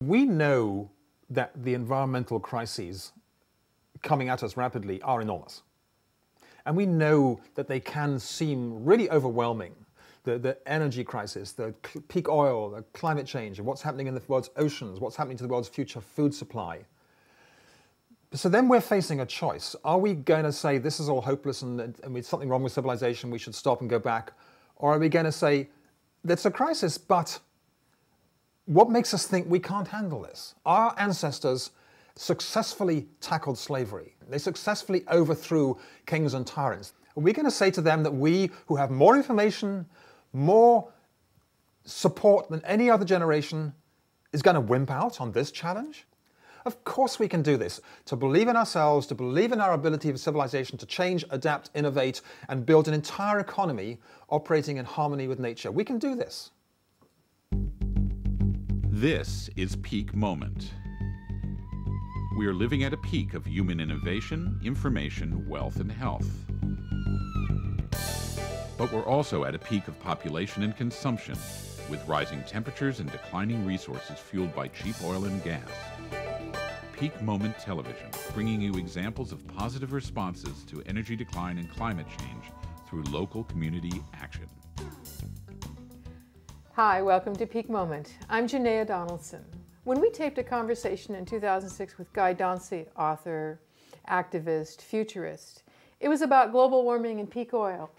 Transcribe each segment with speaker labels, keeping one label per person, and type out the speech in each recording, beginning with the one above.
Speaker 1: We know that the environmental crises coming at us rapidly are enormous. And we know that they can seem really overwhelming. The, the energy crisis, the peak oil, the climate change, what's happening in the world's oceans, what's happening to the world's future food supply. So then we're facing a choice. Are we going to say this is all hopeless and, and something wrong with civilization, we should stop and go back? Or are we going to say, that's a crisis, but what makes us think we can't handle this? Our ancestors successfully tackled slavery. They successfully overthrew kings and tyrants. Are we going to say to them that we, who have more information, more support than any other generation, is going to wimp out on this challenge? Of course we can do this. To believe in ourselves, to believe in our ability of civilization to change, adapt, innovate, and build an entire economy operating in harmony with nature. We can do this.
Speaker 2: This is Peak Moment. We are living at a peak of human innovation, information, wealth, and health. But we're also at a peak of population and consumption, with rising temperatures and declining resources fueled by cheap oil and gas. Peak Moment Television, bringing you examples of positive responses to energy decline and climate change through local community action.
Speaker 3: Hi, welcome to Peak Moment. I'm Janaia Donaldson. When we taped a conversation in 2006 with Guy Dauncey, author, activist, futurist, it was about global warming and peak oil.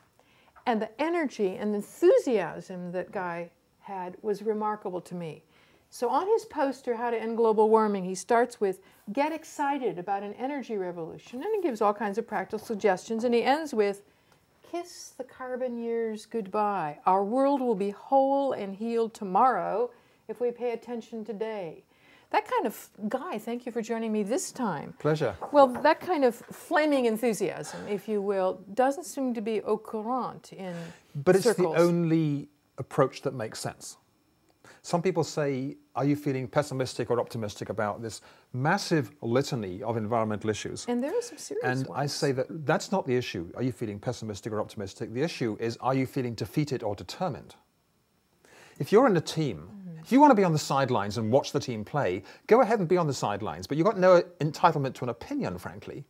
Speaker 3: And the energy and enthusiasm that Guy had was remarkable to me. So on his poster, How to End Global Warming, he starts with, get excited about an energy revolution. And he gives all kinds of practical suggestions. And he ends with, kiss the carbon years goodbye. Our world will be whole and healed tomorrow if we pay attention today. That kind of guy, thank you for joining me this time.
Speaker 1: Pleasure.
Speaker 3: Well, that kind of flaming enthusiasm, if you will, doesn't seem to be au courant in
Speaker 1: But it's
Speaker 3: circles.
Speaker 1: the only approach that makes sense. Some people say, are you feeling pessimistic or optimistic about this massive litany of environmental issues?
Speaker 3: And there are some serious
Speaker 1: And
Speaker 3: ones.
Speaker 1: I say that that's not the issue. Are you feeling pessimistic or optimistic? The issue is, are you feeling defeated or determined? If you're in a team,
Speaker 3: Mm-hmm.
Speaker 1: if you want to be on the sidelines and watch the team play, go ahead and be on the sidelines. But you've got no entitlement to an opinion, frankly.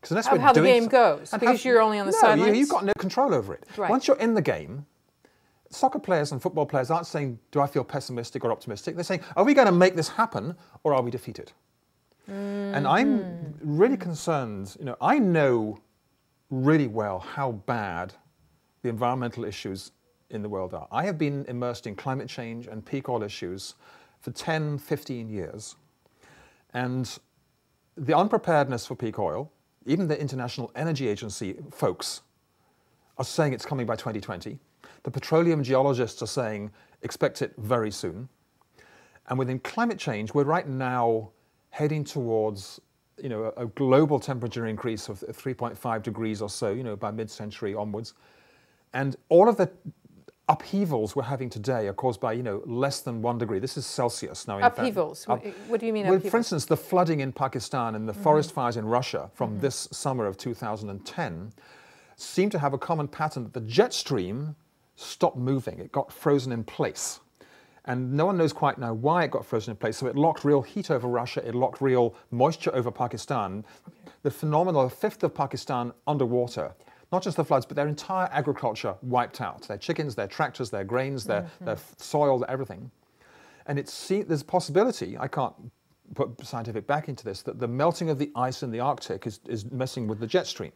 Speaker 1: Because unless
Speaker 3: Of
Speaker 1: we're
Speaker 3: how the game goes, because you're only on the
Speaker 1: no,
Speaker 3: sidelines?
Speaker 1: You, you've got no control over it.
Speaker 3: Right.
Speaker 1: Once you're in the game, soccer players and football players aren't saying, do I feel pessimistic or optimistic? They're saying, are we going to make this happen or are we defeated? And I'm
Speaker 3: Mm-hmm.
Speaker 1: really concerned, you know, I know really well how bad the environmental issues in the world are. I have been immersed in climate change and peak oil issues for 10, 15 years. And the unpreparedness for peak oil, even the International Energy Agency folks are saying it's coming by 2020. The petroleum geologists are saying expect it very soon. And within climate change, we're right now heading towards you know, a, a global temperature increase of 3.5 degrees or so, you know, by mid-century onwards. And all of the upheavals we're having today are caused by, you know, less than one degree. This is Celsius now. in fact.
Speaker 3: Upheavals.
Speaker 1: Up-
Speaker 3: What- do you mean
Speaker 1: well,
Speaker 3: upheavals?
Speaker 1: For instance, the flooding in Pakistan and the
Speaker 3: Mm-hmm.
Speaker 1: forest fires in Russia from this summer of 2010 seem to have a common pattern that the jet stream stopped moving. It got frozen in place. And no one knows quite now why it got frozen in place. So it locked real heat over Russia, it locked real moisture over Pakistan. The phenomenal fifth of Pakistan underwater. Not just the floods, but their entire agriculture wiped out. Their chickens, their tractors, their grains, their, mm-hmm. their soil, everything. And it's see, there's a possibility, I can't put scientific back into this, that the melting of the ice in the Arctic is, is messing with the jet stream.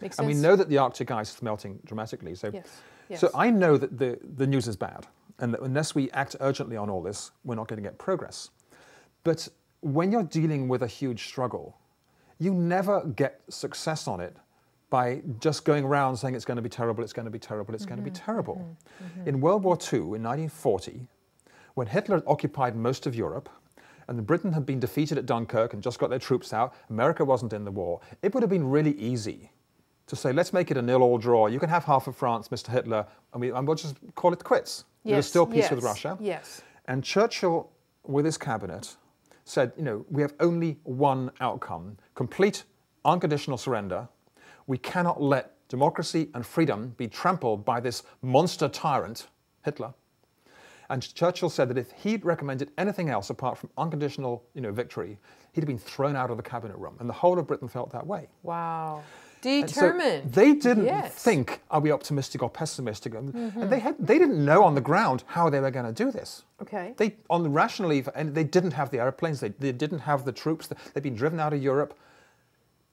Speaker 3: Makes
Speaker 1: And we know that the Arctic ice is melting dramatically. So,
Speaker 3: Yes,
Speaker 1: so. I know that the, the news is bad, and that unless we act urgently on all this, we're not going to get progress. But when you're dealing with a huge struggle, you never get success on it by just going around saying it's going to be terrible, it's going to be terrible, it's going to be
Speaker 3: Mm-hmm,
Speaker 1: terrible. In World War II, in 1940, when Hitler occupied most of Europe, and Britain had been defeated at Dunkirk and just got their troops out, America wasn't in the war, it would have been really easy to say, let's make it a nil-all draw. You can have half of France, Mr. Hitler, and, we, and we'll just call it quits. There's
Speaker 3: Yes,
Speaker 1: still peace with Russia.
Speaker 3: Yes.
Speaker 1: And Churchill, with his cabinet, said, you know, we have only one outcome complete unconditional surrender. We cannot let democracy and freedom be trampled by this monster tyrant, Hitler. And Churchill said that if he'd recommended anything else apart from unconditional you know, victory, he'd have been thrown out of the cabinet room. And the whole of Britain felt that way.
Speaker 3: Wow.
Speaker 1: And so
Speaker 3: Determined.
Speaker 1: they didn't
Speaker 3: Yes.
Speaker 1: think, are we optimistic or pessimistic? And and mm-hmm. they, had, they didn't know on the ground how they were going to do this.
Speaker 3: Okay.
Speaker 1: They, on the rationally, and they didn't have the airplanes, they, they didn't have the troops, they'd been driven out of Europe.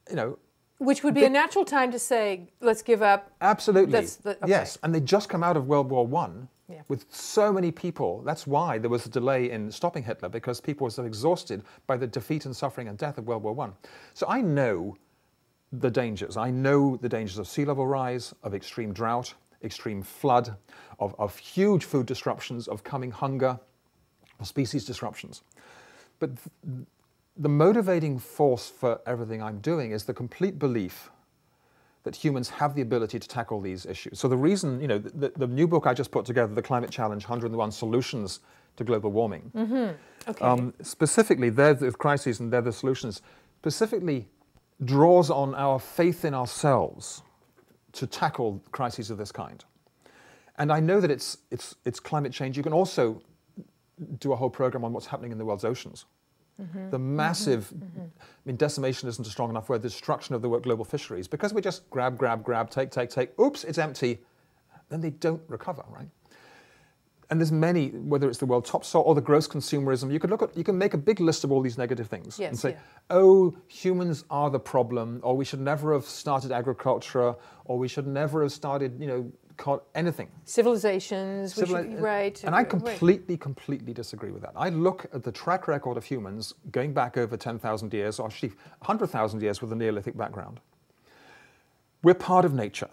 Speaker 1: You know,
Speaker 3: Which would be a natural time to say, let's give up.
Speaker 1: Absolutely.
Speaker 3: The- okay.
Speaker 1: Yes, and they just come out of World War One
Speaker 3: Yeah.
Speaker 1: with so many people. That's why there was a delay in stopping Hitler because people were so exhausted by the defeat and suffering and death of World War One. So I know the dangers. I know the dangers of sea level rise, of extreme drought, extreme flood, of, of huge food disruptions, of coming hunger, of species disruptions. But th- the motivating force for everything I'm doing is the complete belief that humans have the ability to tackle these issues. So the reason, you know, the, the new book I just put together, The Climate Challenge, 101 Solutions to Global Warming,
Speaker 3: Okay.
Speaker 1: um, specifically, they're the crises and they're the solutions, specifically draws on our faith in ourselves to tackle crises of this kind. And I know that it's, it's, it's climate change. You can also do a whole program on what's happening in the world's oceans. Mm-hmm. The massive, I mean, decimation isn't a strong enough word, the destruction of the world's global fisheries, because we just grab, grab, grab, take, take, take, oops, it's empty, then they don't recover, right? And there's many, whether it's the world top salt or the gross consumerism, you could look at, you can make a big list of all these negative things and say,
Speaker 3: yeah.
Speaker 1: oh, humans are the problem, or we should never have started agriculture, or we should never have started, you know, anything.
Speaker 3: Civilizations,
Speaker 1: Civili-
Speaker 3: should, right.
Speaker 1: And I
Speaker 3: right.
Speaker 1: completely, completely disagree with that. I look at the track record of humans going back over 10,000 years, or actually 100,000 years with a Neolithic background. We're part of nature.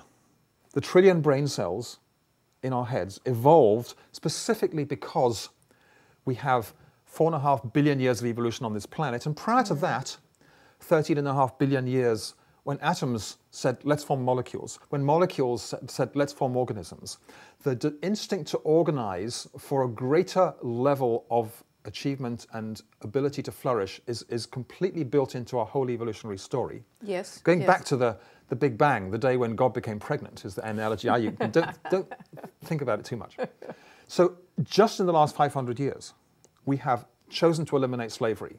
Speaker 1: The trillion brain cells in our heads evolved specifically because we have four and a half billion years of evolution on this planet. And prior to mm. that, 13 and a half billion years when atoms said, let's form molecules, when molecules said, let's form organisms, the instinct to organize for a greater level of achievement and ability to flourish is, is completely built into our whole evolutionary story.
Speaker 3: Yes.
Speaker 1: Going
Speaker 3: yes.
Speaker 1: back to the, the Big Bang, the day when God became pregnant is the analogy I use. don't, don't think about it too much. So, just in the last 500 years, we have chosen to eliminate slavery.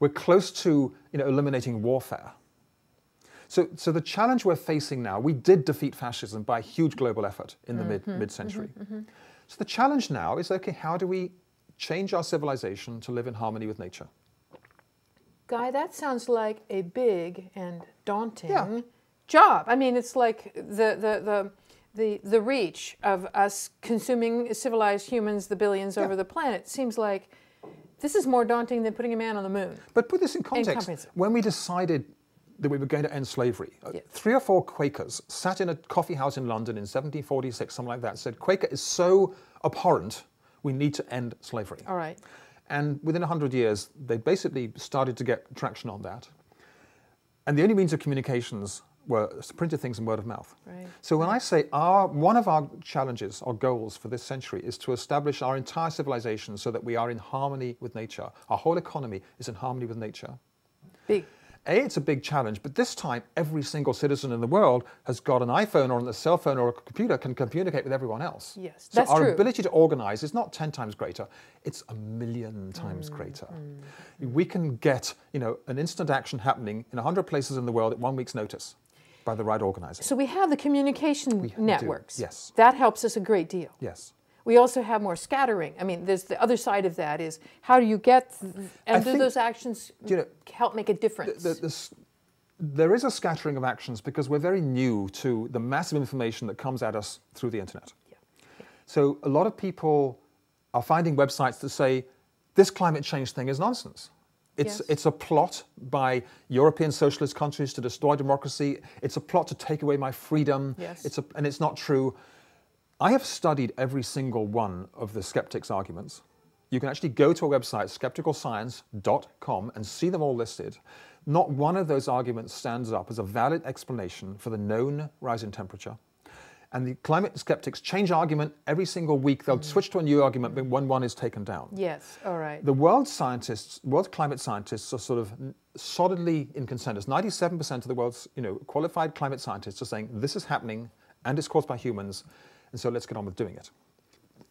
Speaker 1: We're close to you know, eliminating warfare. So, so the challenge we're facing now, we did defeat fascism by a huge global effort in the mid, mm-hmm, mid-century. Mm-hmm, mm-hmm. So the challenge now is, okay, how do we change our civilization to live in harmony with nature?
Speaker 3: Guy, that sounds like a big and daunting
Speaker 1: Yeah.
Speaker 3: Job. I mean, it's like the, the, the, the, the reach of us consuming civilized humans, the billions over the planet, seems like this is more daunting than putting a man on the moon.
Speaker 1: But put this in context. When we decided that we were going to end slavery, uh,
Speaker 3: Yeah.
Speaker 1: three or four Quakers sat in a coffee house in London in 1746, something like that, said, Quaker is so abhorrent, we need to end slavery.
Speaker 3: All right.
Speaker 1: And within 100 years, they basically started to get traction on that. And the only means of communications were printed things and word of mouth.
Speaker 3: Right.
Speaker 1: So when I say our, one of our challenges or goals for this century is to establish our entire civilization so that we are in harmony with nature. Our whole economy is in harmony with nature.
Speaker 3: Big.
Speaker 1: A, it's a big challenge, but this time every single citizen in the world has got an iPhone or a cell phone or a computer can communicate with everyone else.
Speaker 3: Yes,
Speaker 1: so
Speaker 3: that's
Speaker 1: our
Speaker 3: true.
Speaker 1: ability to organize is not 10 times greater, it's a million times
Speaker 3: Mm,
Speaker 1: greater. We can get, you know, an instant action happening in 100 places in the world at one week's notice by the right organizer.
Speaker 3: So we have the communication
Speaker 1: do,
Speaker 3: networks.
Speaker 1: yes.
Speaker 3: That helps us a great deal.
Speaker 1: yes.
Speaker 3: We also have more scattering. I mean, there's the other side of that is how do you get and do
Speaker 1: think-
Speaker 3: those actions
Speaker 1: you know,
Speaker 3: help make a difference?
Speaker 1: the, the, s- there is a scattering of actions because we're very new to the massive information that comes at us through the internet. Yeah, So a lot of people are finding websites that say this climate change thing is nonsense. It's,
Speaker 3: Yes.
Speaker 1: it's a plot by European socialist countries to destroy democracy. It's a plot to take away my freedom.
Speaker 3: Yes.
Speaker 1: It's a, and it's not true. I have studied every single one of the skeptics' arguments. You can actually go to our website, skepticalscience.com, and see them all listed. Not one of those arguments stands up as a valid explanation for the known rise in temperature. And the climate skeptics change argument every single week. They'll mm. switch to a new argument when one is taken down.
Speaker 3: yes, all right.
Speaker 1: The world scientists, world climate scientists are sort of solidly in consensus. 97% of the world's you know, qualified climate scientists are saying this is happening and it's caused by humans, and so let's get on with doing it.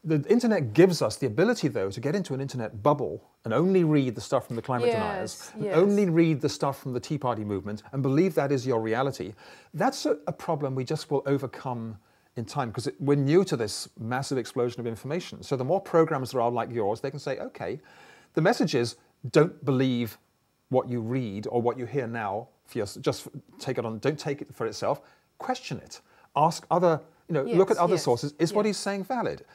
Speaker 1: the internet gives us the ability, though, to get into an internet bubble and only read the stuff from the climate
Speaker 3: Yes,
Speaker 1: deniers, and
Speaker 3: yes.
Speaker 1: only read the stuff from the Tea Party movement, and believe that is your reality. That's a, a problem we just will overcome in time because we're new to this massive explosion of information. So the more programs there are like yours, they can say, okay, the message is don't believe what you read or what you hear now. For your, just take it on. Don't take it for itself. Question it. Ask other. You know, look at other
Speaker 3: yes,
Speaker 1: sources. Is what he's saying valid?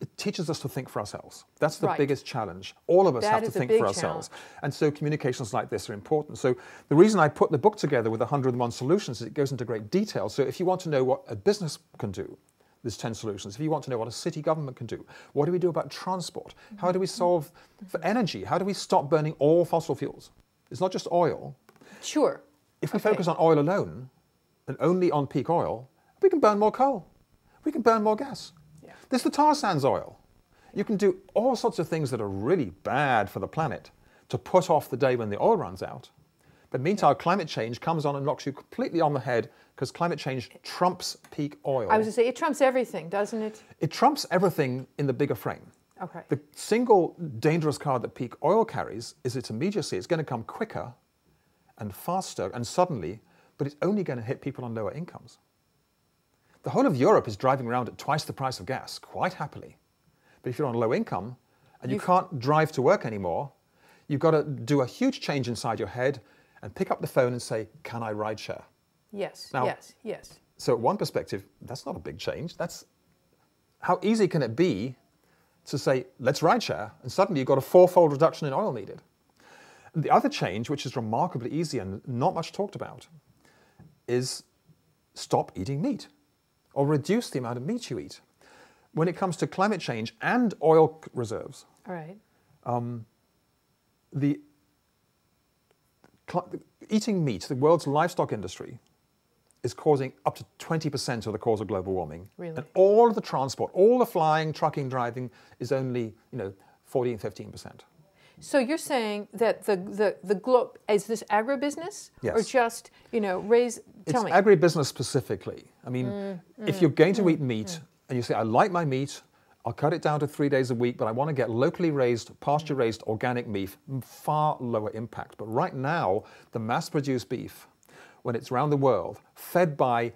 Speaker 1: It teaches us to think for ourselves. That's the
Speaker 3: Right.
Speaker 1: biggest challenge. All of us
Speaker 3: That
Speaker 1: have to think for ourselves. And so communications like this are important. So the reason I put the book together with 101 solutions is it goes into great detail. So if you want to know what a business can do, there's 10 solutions. If you want to know what a city government can do, what do we do about transport? How do we solve for energy? How do we stop burning all fossil fuels? It's not just oil.
Speaker 3: Sure.
Speaker 1: If we
Speaker 3: Okay.
Speaker 1: focus on oil alone and only on peak oil, we can burn more coal. We can burn more gas. There's the tar sands oil. You can do all sorts of things that are really bad for the planet to put off the day when the oil runs out. But meantime, climate change comes on and knocks you completely on the head because climate change trumps peak oil.
Speaker 3: I was going to say, it trumps everything, doesn't it?
Speaker 1: it trumps everything in the bigger frame.
Speaker 3: Okay.
Speaker 1: The single dangerous card that peak oil carries is its immediacy. It's going to come quicker and faster and suddenly, but it's only going to hit people on lower incomes. The whole of Europe is driving around at twice the price of gas, quite happily. But if you're on low income and you
Speaker 3: You've-
Speaker 1: can't drive to work anymore, you've got to do a huge change inside your head and pick up the phone and say, Can I ride share?
Speaker 3: Yes,
Speaker 1: Now-
Speaker 3: yes, yes.
Speaker 1: So, one perspective, that's not a big change. That's how easy can it be to say, let's ride share, and suddenly you've got a fourfold reduction in oil needed. And the other change, which is remarkably easy and not much talked about, is stop eating meat or reduce the amount of meat you eat. When it comes to climate change and oil reserves,
Speaker 3: All right.
Speaker 1: Um, the cl- eating meat, the world's livestock industry, is causing up to 20% of the cause of global warming.
Speaker 3: Really?
Speaker 1: And all of the transport, all the flying, trucking, driving is only, you know, 14, 15%.
Speaker 3: So you're saying that the the the globe is this agribusiness or just you know raise? Tell
Speaker 1: it's
Speaker 3: me.
Speaker 1: agribusiness specifically. I mean,
Speaker 3: Mm, mm
Speaker 1: if you're going to mm, eat meat mm. and you say, I like my meat, I'll cut it down to three days a week, but I want to get locally raised, pasture raised organic beef, far lower impact. But right now, the mass produced beef, when it's around the world, fed by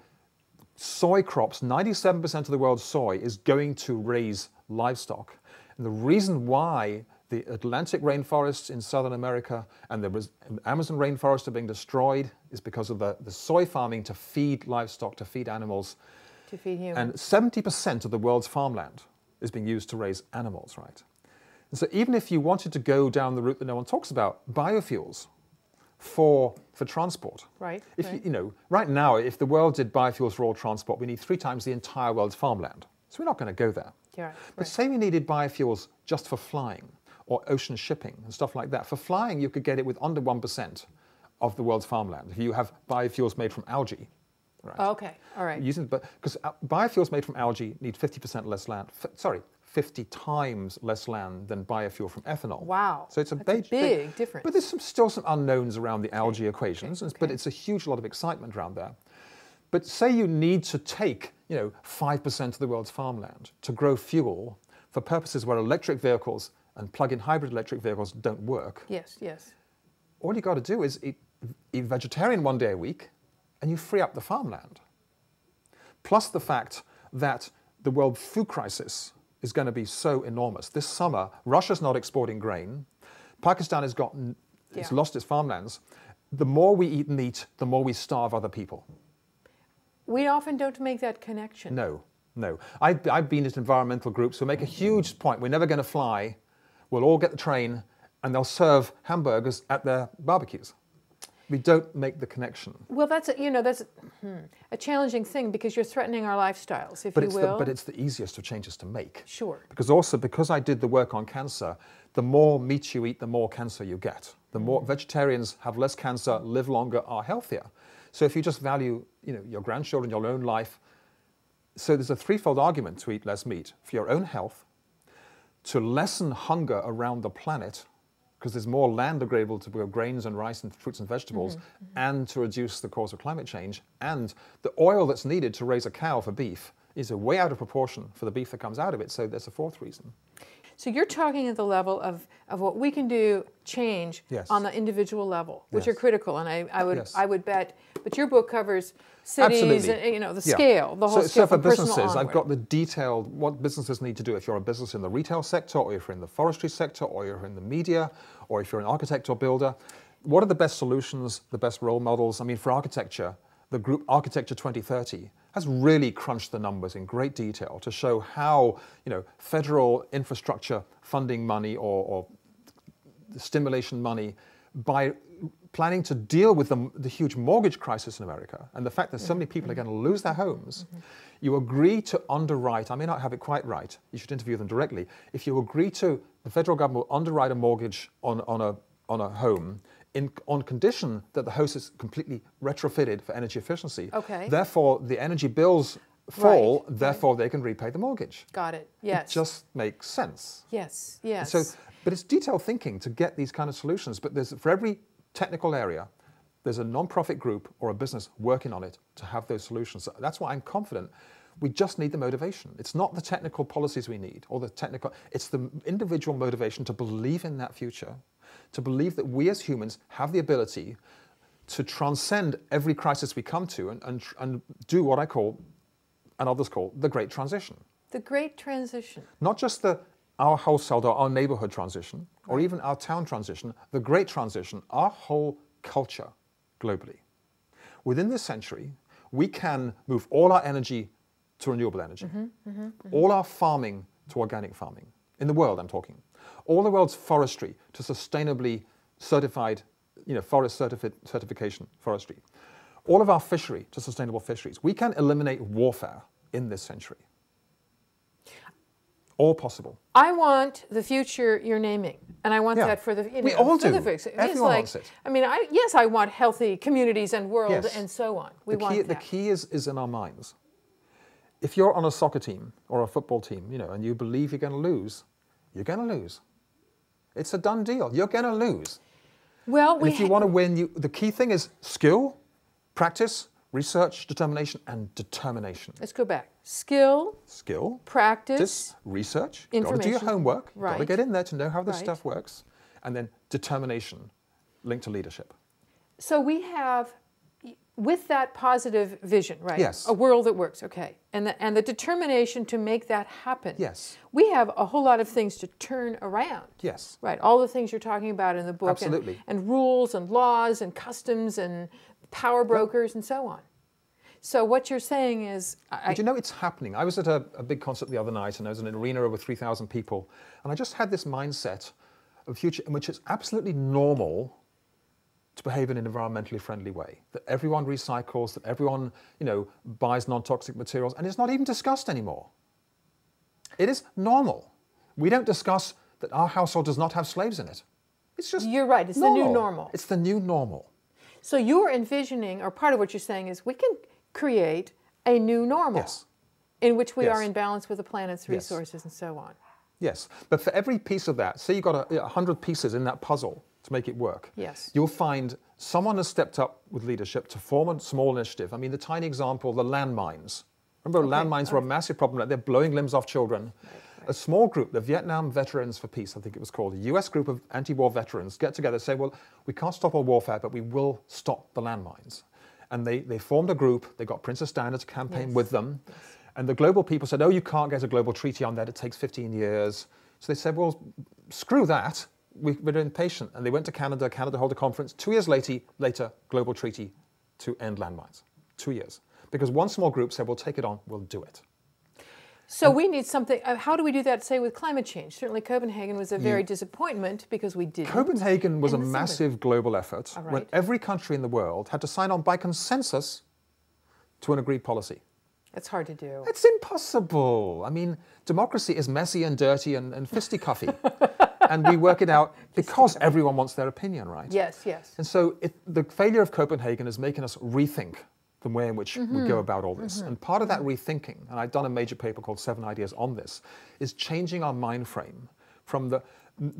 Speaker 1: soy crops, 97% of the world's soy is going to raise livestock. And the reason why the Atlantic rainforests in Southern America and the Amazon rainforests are being destroyed is because of the, the soy farming to feed livestock, to feed animals.
Speaker 3: to feed humans.
Speaker 1: And 70% of the world's farmland is being used to raise animals, right? And so even if you wanted to go down the route that no one talks about, biofuels for, for transport.
Speaker 3: Right,
Speaker 1: If
Speaker 3: right.
Speaker 1: You, you know, right now, if the world did biofuels for all transport, we need three times the entire world's farmland. So we're not going to go there.
Speaker 3: Yeah, right,
Speaker 1: But say we needed biofuels just for flying or ocean shipping and stuff like that. For flying, you could get it with under 1% of the world's farmland. If you have biofuels made from algae, right?
Speaker 3: Oh, okay. All right.
Speaker 1: Using, but because uh, biofuels made from algae need 50% less land. F- sorry, 50 times less land than biofuel from ethanol.
Speaker 3: Wow,
Speaker 1: So it's a
Speaker 3: that's a
Speaker 1: big,
Speaker 3: big difference.
Speaker 1: But there's some, still some unknowns around the algae equations, and- but
Speaker 3: okay.
Speaker 1: it's a huge lot of excitement around there. But say you need to take, you know, 5% of the world's farmland to grow fuel for purposes where electric vehicles and plug-in hybrid electric vehicles don't work
Speaker 3: yes. Yes.
Speaker 1: all you got to do is eat, eat vegetarian one day a week and you free up the farmland. Plus the fact that the world food crisis is going to be so enormous. This summer, Russia's not exporting grain. Pakistan has gotten, it's lost its farmlands. The more we eat meat, the more we starve other people.
Speaker 3: We often don't make that connection.
Speaker 1: No, no. I, I've been at environmental groups who make a huge point. We're never going to fly. We'll all get the train and they'll serve hamburgers at their barbecues. We don't make the connection.
Speaker 3: Well, that's a, you know that's hmm, a challenging thing because you're threatening our lifestyles, if
Speaker 1: But
Speaker 3: you
Speaker 1: it's, the,
Speaker 3: will.
Speaker 1: but it's the easiest of changes to make.
Speaker 3: Sure.
Speaker 1: Because also, because I did the work on cancer, the more meat you eat, the more cancer you get. The more
Speaker 3: Mm.
Speaker 1: vegetarians have less cancer, live longer, are healthier. So if you just value, you know, your grandchildren, your own life, so there's a threefold argument to eat less meat for your own health, to lessen hunger around the planet, because there's more land available to grow grains and rice and fruits and vegetables, mm-hmm, mm-hmm. and to reduce the cause of climate change. And the oil that's needed to raise a cow for beef is a way out of proportion for the beef that comes out of it. So there's a fourth reason.
Speaker 3: So you're talking at the level of, of what we can do change
Speaker 1: Yes.
Speaker 3: on the individual level, which are critical. And I, I would
Speaker 1: Yes.
Speaker 3: I would bet, but your book covers cities
Speaker 1: Absolutely.
Speaker 3: and you know the
Speaker 1: Yeah.
Speaker 3: scale, the whole
Speaker 1: so,
Speaker 3: scale
Speaker 1: so for businesses, I've got the detailed what businesses need to do if you're a business in the retail sector, or if you're in the forestry sector, or you're in the media, or if you're an architect or builder. What are the best solutions, the best role models? I mean, for architecture, the group Architecture 2030 has really crunched the numbers in great detail to show how you know federal infrastructure funding money or, or stimulation money by planning to deal with the, the huge mortgage crisis in America and the fact that so many people are going to lose their homes, you agree to underwrite, I may not have it quite right, you should interview them directly. If you agree to, the federal government will underwrite a mortgage on, on, a, on a home in, on condition that the house is completely retrofitted for energy efficiency.
Speaker 3: Okay.
Speaker 1: Therefore, the energy bills fall,
Speaker 3: Right, right.
Speaker 1: therefore they can repay the mortgage.
Speaker 3: got it. Yes.
Speaker 1: It just makes sense.
Speaker 3: yes. Yes.
Speaker 1: So, but it's detailed thinking to get these kind of solutions. But there's for every technical area, there's a non-profit group or a business working on it to have those solutions. That's why I'm confident. We just need the motivation. It's not the technical policies we need or the technical. It's the individual motivation to believe in that future, to believe that we as humans have the ability to transcend every crisis we come to and, and, and do what I call, and others call, the great transition
Speaker 3: the great transition.
Speaker 1: not just the our household or our neighborhood transition or even our town transition, the great transition, our whole culture globally. Within this century, we can move all our energy to renewable energy, mm-hmm, mm-hmm, mm-hmm. all our farming to organic farming. In the world, I'm talking. All the world's forestry to sustainably certified, you know, forest certifi- certification forestry. All of our fishery to sustainable fisheries. We can eliminate warfare in this century. All possible.
Speaker 3: I want the future you're naming, and I want
Speaker 1: Yeah.
Speaker 3: that for the you
Speaker 1: We all do.
Speaker 3: the fix- It's
Speaker 1: Everyone
Speaker 3: like,
Speaker 1: wants it.
Speaker 3: I mean, I yes, I want healthy communities and world
Speaker 1: Yes.
Speaker 3: and so on. We
Speaker 1: the
Speaker 3: want
Speaker 1: key,
Speaker 3: that.
Speaker 1: the key is, is in our minds. If you're on a soccer team or a football team, you know, and you believe you're going to lose, you're going to lose. It's a done deal. You're going to lose.
Speaker 3: well, we
Speaker 1: if you want to win, you, the key thing is skill, practice, research, determination, and determination.
Speaker 3: let's go back. Skill,
Speaker 1: Skill,
Speaker 3: practice.
Speaker 1: research. Got to do your
Speaker 3: Information.
Speaker 1: homework. Got to get in there to know how this
Speaker 3: Right.
Speaker 1: stuff works, and then determination, linked to leadership.
Speaker 3: So we have, with that positive vision, right?
Speaker 1: Yes.
Speaker 3: A world that works, okay, and the, and the determination to make that happen.
Speaker 1: Yes.
Speaker 3: We have a whole lot of things to turn around.
Speaker 1: Yes.
Speaker 3: Right. All the things you're talking about in the book.
Speaker 1: Absolutely.
Speaker 3: And, rules and laws and customs and power brokers and so on. So what you're saying is, I,
Speaker 1: But you know it's happening. I was at a, a big concert the other night and I was in an arena over 3,000 people. And I just had this mindset of future in which it's absolutely normal to behave in an environmentally friendly way. That everyone recycles, that everyone, you know, buys non-toxic materials, and it's not even discussed anymore. It is normal. We don't discuss that our household does not have slaves in it. It's just
Speaker 3: You're right, it's the new normal.
Speaker 1: It's the new normal.
Speaker 3: so you're envisioning, or part of what you're saying is, we can create a new normal
Speaker 1: Yes.
Speaker 3: in which we are in balance with the planet's
Speaker 1: Yes.
Speaker 3: resources and so on.
Speaker 1: Yes, but for every piece of that, say you've got a, a hundred pieces in that puzzle to make it work.
Speaker 3: Yes.
Speaker 1: You'll find someone has stepped up with leadership to form a small initiative. I mean, the tiny example, the landmines. Remember, landmines were a massive problem. like They're blowing limbs off children. A small group, the Vietnam Veterans for Peace, I think it was called, a US group of anti war veterans get together and say, well, we can't stop all warfare, but we will stop the landmines. And they, they formed a group, they got Princess Diana to campaign
Speaker 3: Yes.
Speaker 1: with them. And the global people said, oh, you can't get a global treaty on that, it takes 15 years. So they said, well, screw that, we, we're impatient. And they went to Canada, Canada held a conference. Two years later, later, global treaty to end landmines. Two years. Because one small group said, we'll take it on, we'll do it.
Speaker 3: So we need something. Uh, how do we do that, say, with climate change? Certainly, Copenhagen was a very disappointment because we didn't.
Speaker 1: Copenhagen was a
Speaker 3: the summer.
Speaker 1: massive global effort
Speaker 3: All
Speaker 1: when every country in the world had to sign on by consensus to an agreed policy.
Speaker 3: It's hard to do.
Speaker 1: It's impossible. I mean, democracy is messy and dirty and, and fisticuffy. and we work it out because everyone wants their opinion, right?
Speaker 3: Yes, yes.
Speaker 1: And so it, the failure of Copenhagen is making us rethink the way in which we
Speaker 3: Mm-hmm.
Speaker 1: go about all this. And part of that rethinking, and I've done a major paper called Seven Ideas on this, is changing our mind frame from the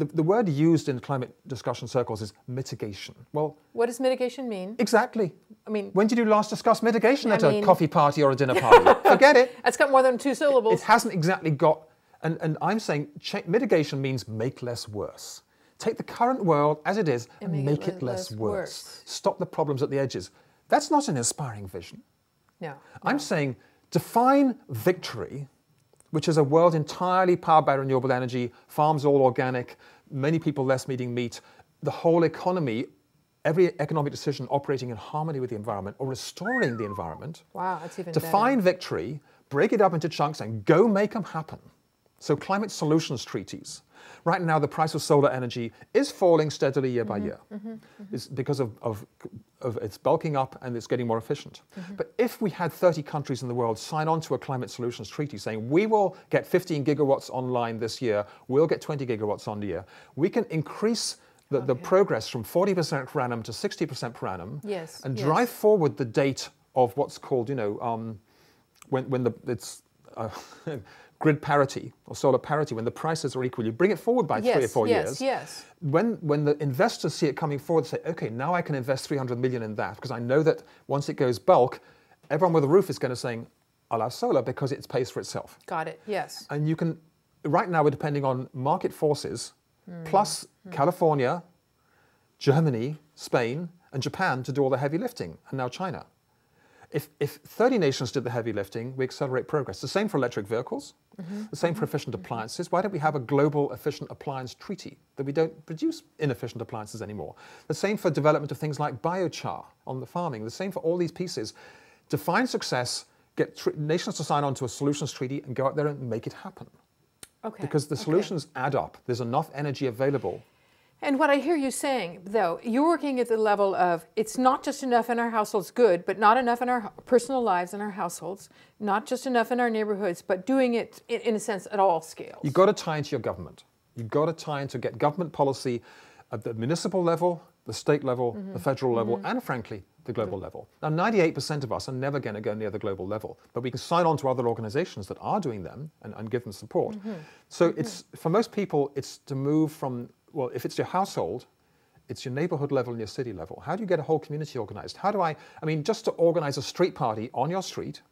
Speaker 1: The, the word used in climate discussion circles is mitigation. Well,
Speaker 3: What does mitigation mean?
Speaker 1: exactly.
Speaker 3: I mean,
Speaker 1: When did you last discuss mitigation
Speaker 3: I
Speaker 1: at a coffee party or a dinner party? Forget it.
Speaker 3: it's got more than two syllables.
Speaker 1: It hasn't exactly got, and, and I'm saying mitigation means make less worse. Take the current world as it is and,
Speaker 3: And
Speaker 1: make, it less, worse. Stop the problems at the edges. That's not an inspiring vision.
Speaker 3: no.
Speaker 1: I'm saying define victory, which is a world entirely powered by renewable energy, farms all organic, many people less eating meat, the whole economy, every economic decision operating in harmony with the environment or restoring the environment.
Speaker 3: Wow, that's even
Speaker 1: Define
Speaker 3: better.
Speaker 1: victory, break it up into chunks, and go make them happen. So, climate solutions treaties. Right now, the price of solar energy is falling steadily year by year. It's because of, of, of it's bulking up and it's getting more efficient. But if we had 30 countries in the world sign on to a climate solutions treaty saying we will get 15 gigawatts online this year, we'll get 20 gigawatts on the year, we can increase the, the progress from 40% per annum to 60% per annum
Speaker 3: Yes,
Speaker 1: and
Speaker 3: yes.
Speaker 1: drive forward the date of what's called, you know, um, when, when the, it's uh, grid parity or solar parity, when the prices are equal, you bring it forward by
Speaker 3: yes,
Speaker 1: three or four
Speaker 3: yes,
Speaker 1: years.
Speaker 3: Yes, yes.
Speaker 1: When, when the investors see it coming forward, say, okay, now I can invest 300 million in that because I know that once it goes bulk, everyone with a roof is going to say, I'll have solar because it pays for itself.
Speaker 3: Got it. Yes.
Speaker 1: And you can, right now, we're depending on market forces hmm. plus hmm. California, Germany, Spain, and Japan to do all the heavy lifting, and now China. If, if 30 nations did the heavy lifting, we accelerate progress. The same for electric vehicles, Mm-hmm. the same for efficient mm-hmm. appliances. Why don't we have a global efficient appliance treaty that we don't produce inefficient appliances anymore? The same for development of things like biochar on the farming. The same for all these pieces. Define success, get tr- nations to sign on to a solutions treaty, and go out there and make it happen.
Speaker 3: Okay.
Speaker 1: Because the
Speaker 3: okay.
Speaker 1: solutions add up. There's enough energy available.
Speaker 3: And what I hear you saying, though, you're working at the level of it's not just enough in our households, good, but not enough in our personal lives and our households, not just enough in our neighborhoods, but doing it in, a sense at all scales.
Speaker 1: You've got to tie into your government. You've got to tie into get government policy at the municipal level, the state level, the mm-hmm. federal level, mm-hmm. and frankly, the global level. Now, 98% of us are never going to go near the global level, but we can sign on to other organizations that are doing them and, and give them support. Mm-hmm. So it's for most people, it's to move from well, if it's your household, it's your neighborhood level and your city level. How do you get a whole community organized? How do I, I mean, just to organize a street party on your street,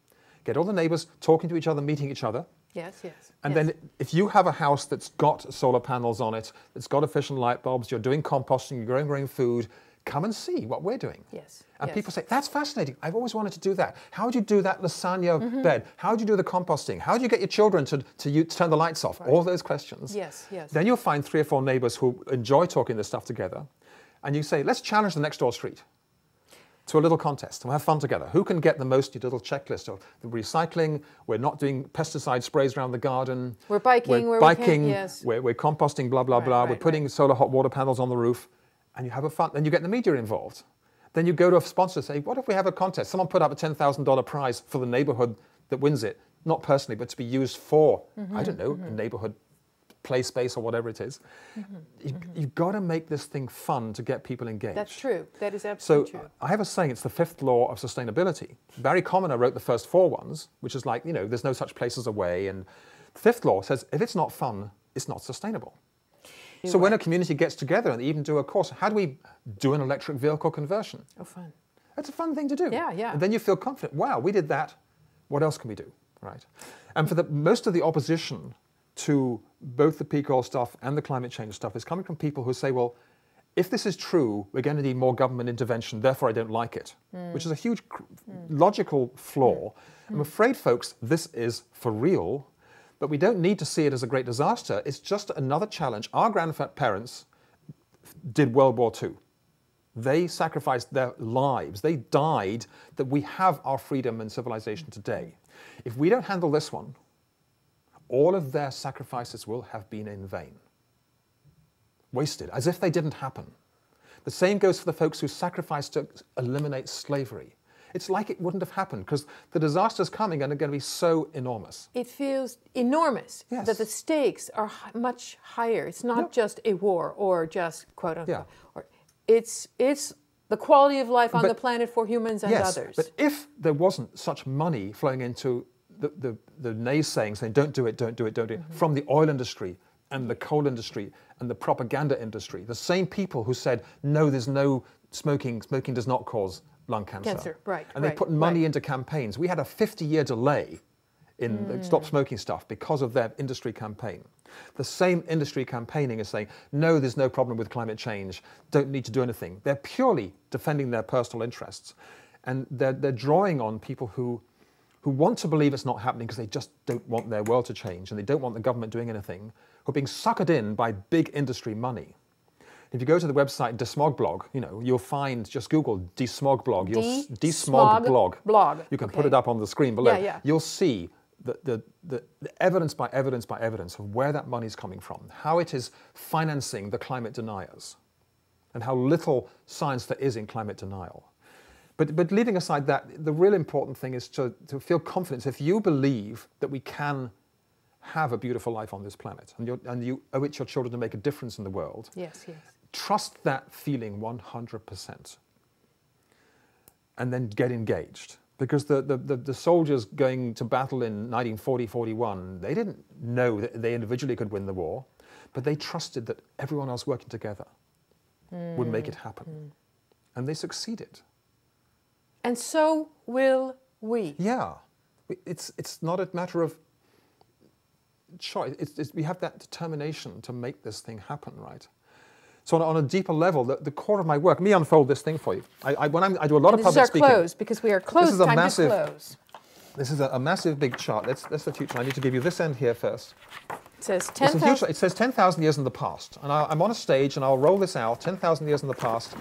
Speaker 1: get all the neighbors talking to each other, meeting each other,
Speaker 3: Yes, yes.
Speaker 1: and
Speaker 3: yes.
Speaker 1: then if you have a house that's got solar panels on it, that's got efficient light bulbs, you're doing composting, you're growing growing food, come and see what we're doing.
Speaker 3: Yes,
Speaker 1: And
Speaker 3: yes.
Speaker 1: people say, that's fascinating. I've always wanted to do that. How do you do that lasagna mm-hmm. bed? How do you do the composting? How do you get your children to, to, u- to turn the lights off? All those questions.
Speaker 3: Yes, yes.
Speaker 1: Then you'll find three or four neighbors who enjoy talking this stuff together. And you say, let's challenge the next door street to a little contest and we'll have fun together. Who can get the most, your little checklist of the recycling, we're not doing pesticide sprays around the garden.
Speaker 3: We're biking where we can,
Speaker 1: biking,
Speaker 3: yes.
Speaker 1: we're, we're composting, blah, blah,
Speaker 3: Right,
Speaker 1: blah.
Speaker 3: right,
Speaker 1: we're putting
Speaker 3: right.
Speaker 1: solar hot water panels on the roof and you have a fun, then you get the media involved. Then you go to a sponsor and say, what if we have a contest? Someone put up a $10,000 prize for the neighborhood that wins it, not personally, but to be used for,
Speaker 3: Mm-hmm,
Speaker 1: I don't know, a neighborhood play space or whatever it is. You, You've got to make this thing fun to get people engaged.
Speaker 3: Mm-hmm, That's true. That is
Speaker 1: So
Speaker 3: absolutely true.
Speaker 1: I have a saying, it's the fifth law of sustainability. Barry Commoner wrote the first four ones, which is like, you know, there's no such place as away. And the fifth law says, if it's not fun, it's not sustainable. So when a community gets together and they even do a course, how do we do an electric vehicle conversion?
Speaker 3: Oh, fun.
Speaker 1: That's a fun thing to do.
Speaker 3: Yeah, yeah.
Speaker 1: And then you feel confident. Wow, we did that. What else can we do? Right. And for the most of the opposition to both the peak oil stuff and the climate change stuff is coming from people who say, well, if this is true, we're going to need more government intervention, therefore I don't like it, hmm. which is a huge cr- hmm. logical flaw. Hmm. I'm afraid, folks, this is for real, but we don't need to see it as a great disaster. It's just another challenge. Our grandparents did World War II. They sacrificed their lives. They died that we have our freedom and civilization today. If we don't handle this one, all of their sacrifices will have been in vain. Wasted, as if they didn't happen. The same goes for the folks who sacrificed to eliminate slavery. It's like it wouldn't have happened because the disasters coming and are going to be so enormous.
Speaker 3: It feels enormous
Speaker 1: Yes.
Speaker 3: that the stakes are much higher. It's not just a war or just quote unquote.
Speaker 1: Yeah.
Speaker 3: Or it's it's the quality of life on
Speaker 1: But-
Speaker 3: the planet for humans and
Speaker 1: yes,
Speaker 3: others.
Speaker 1: but if there wasn't such money flowing into the, the, the naysaying, saying don't do it, don't do it, don't do it,
Speaker 3: Mm-hmm.
Speaker 1: from the oil industry and the coal industry and the propaganda industry, the same people who said, no, there's no smoking, smoking does not cause lung cancer.
Speaker 3: Cancer, right,
Speaker 1: And they
Speaker 3: right,
Speaker 1: put money
Speaker 3: right.
Speaker 1: into campaigns. We had a 50 year delay in the mm. stop smoking stuff because of their industry campaign. The same industry campaigning is saying, no, there's no problem with climate change, don't need to do anything. They're purely defending their personal interests. And they're, they're drawing on people who, who want to believe it's not happening because they just don't want their world to change and they don't want the government doing anything, who are being suckered in by big industry money. If you go to the website Desmogblog, you know, you'll find, just Google Desmogblog. you'll s-
Speaker 3: Desmog
Speaker 1: Desmog blog. You can put it up on the screen below.
Speaker 3: Yeah, yeah.
Speaker 1: You'll see the, the, the, the evidence by evidence by evidence of where that money is coming from, how it is financing the climate deniers, and how little science there is in climate denial. But, but leaving aside that, the real important thing is to, to feel confidence. If you believe that we can have a beautiful life on this planet and, you're, and you owe it to your children to make a difference in the world,
Speaker 3: Yes, yes.
Speaker 1: Trust that feeling 100% and then get engaged. Because the, the, the, the soldiers going to battle in 1940 41, they didn't know that they individually could win the war, but they trusted that everyone else working together would make it happen. Mm, mm. And they succeeded.
Speaker 3: And so will we.
Speaker 1: Yeah. It's, it's not a matter of choice. It's, it's, we have that determination to make this thing happen, right? So on, a- on a deeper level, the, the core of my work, let me unfold this thing for you. I, I, when I'm, I do a lot
Speaker 3: And
Speaker 1: of
Speaker 3: this is
Speaker 1: public
Speaker 3: our
Speaker 1: speaking.
Speaker 3: close because we are closed.
Speaker 1: is a
Speaker 3: Time
Speaker 1: massive-
Speaker 3: to close.
Speaker 1: This is a, a massive big chart. That's, that's the future. I need to give you this end here first.
Speaker 3: It says
Speaker 1: It's a huge,
Speaker 3: 10,000.
Speaker 1: it says 10,000 years in the past. And I, I'm on a stage and I'll roll this out 10,000 years in the past.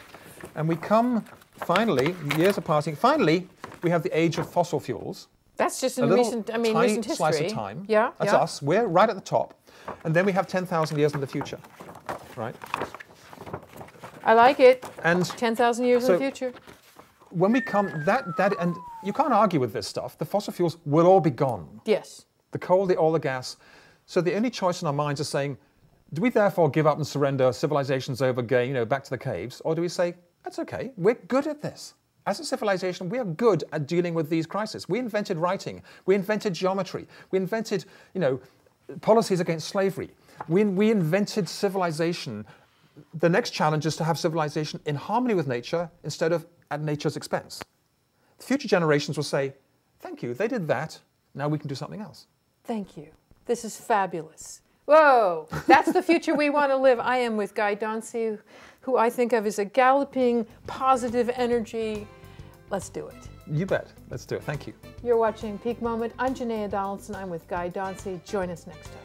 Speaker 1: And we come, finally, years are passing. Finally, we have the age of fossil fuels.
Speaker 3: That's just
Speaker 1: a
Speaker 3: in recent, I mean, recent history.
Speaker 1: slice of time.
Speaker 3: Yeah,
Speaker 1: That's
Speaker 3: yeah.
Speaker 1: us. We're right at the top. And then we have 10,000 years in the future, right?
Speaker 3: I like it.
Speaker 1: And
Speaker 3: 10,000 years in the future.
Speaker 1: when we come, that, that, and you can't argue with this stuff. The fossil fuels will all be gone.
Speaker 3: Yes.
Speaker 1: The coal, the oil, the gas. So the only choice in our minds is saying, do we therefore give up and surrender civilizations over, again, you know, back to the caves? Or do we say, that's okay, we're good at this. As a civilization, we are good at dealing with these crises. We invented writing. We invented geometry. We invented, you know, policies against slavery. We, we invented civilization. The next challenge is to have civilization in harmony with nature instead of at nature's expense. Future generations will say, thank you, they did that. Now we can do something else.
Speaker 3: Thank you. This is fabulous. Whoa, that's the future we want to live. I am with Guy Dauncey, who I think of as a galloping, positive energy. Let's do it.
Speaker 1: You bet. Let's do it. Thank you.
Speaker 3: You're watching Peak Moment. I'm Janaia Donaldson. I'm with Guy Dauncey. Join us next time.